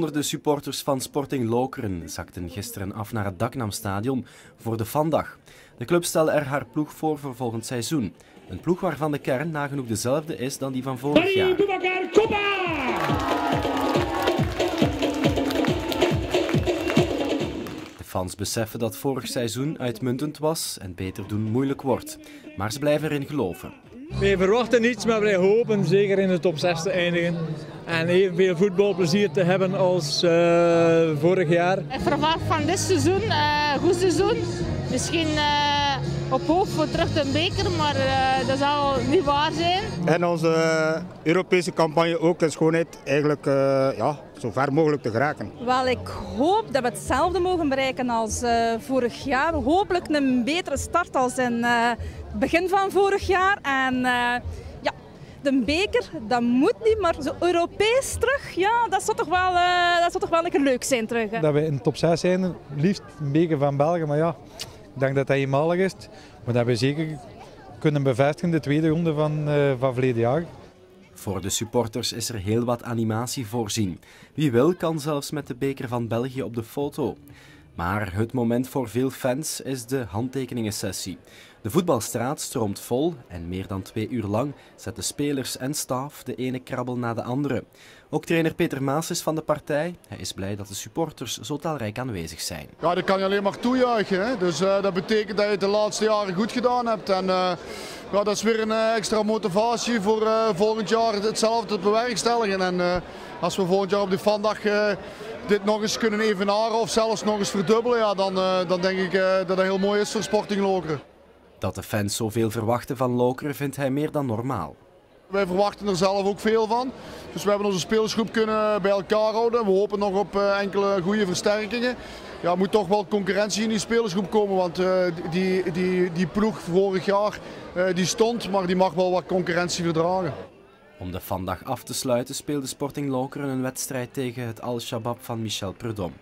de supporters van Sporting Lokeren zakten gisteren af naar het Daknamstadion voor de Vandag. De club stelde er haar ploeg voor voor volgend seizoen. Een ploeg waarvan de kern nagenoeg dezelfde is dan die van vorig jaar. De fans beseffen dat vorig seizoen uitmuntend was en beter doen moeilijk wordt. Maar ze blijven erin geloven. Wij verwachten niets, maar wij hopen zeker in de top 6 te eindigen. En evenveel voetbalplezier te hebben als uh, vorig jaar. Ik verwacht van dit seizoen, uh, goed seizoen. Misschien uh, op hoog voor terug de beker, maar dat zal niet waar zijn. En onze Europese campagne ook is schoonheid eigenlijk ja, zo ver mogelijk te geraken. Wel, ik hoop dat we hetzelfde mogen bereiken als vorig jaar. Hopelijk een betere start als in het begin van vorig jaar. En de beker, dat moet niet, maar zo Europees terug, ja, dat zou toch wel, uh, dat zou toch wel een leuk zijn terug. Hè? Dat we in de top 6 zijn, liefst een beker van België, maar ja, ik denk dat dat eenmalig is. Maar dat we zeker kunnen bevestigen de tweede ronde van, uh, van verleden jaar. Voor de supporters is er heel wat animatie voorzien. Wie wil kan zelfs met de beker van België op de foto. Maar het moment voor veel fans is de handtekeningensessie. De voetbalstraat stroomt vol en meer dan twee uur lang zetten spelers en staf de ene krabbel na de andere. Ook trainer Peter Maas is van de partij. Hij is blij dat de supporters zo talrijk aanwezig zijn. Ja, dat kan je alleen maar toejuichen. Hè? Dus uh, dat betekent dat je het de laatste jaren goed gedaan hebt. En uh, ja, dat is weer een uh, extra motivatie voor volgend jaar hetzelfde te bewerkstelligen. En als we volgend jaar op de vandag dit nog eens kunnen evenaren of zelfs nog eens verdubbelen, ja, dan, dan denk ik dat dat heel mooi is voor Sporting Lokeren. Dat de fans zoveel verwachten van Lokeren vindt hij meer dan normaal. Wij verwachten er zelf ook veel van. Dus we hebben onze spelersgroep kunnen bij elkaar houden. We hopen nog op eh, enkele goede versterkingen. Ja, er moet toch wel concurrentie in die spelersgroep komen. Want die, die, die ploeg vorig jaar die stond, maar die mag wel wat concurrentie verdragen. Om de vandaag af te sluiten speelde Sporting Lokeren een wedstrijd tegen het Al-Shabaab van Michel Prudhomme.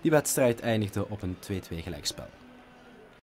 Die wedstrijd eindigde op een 2-2 gelijkspel.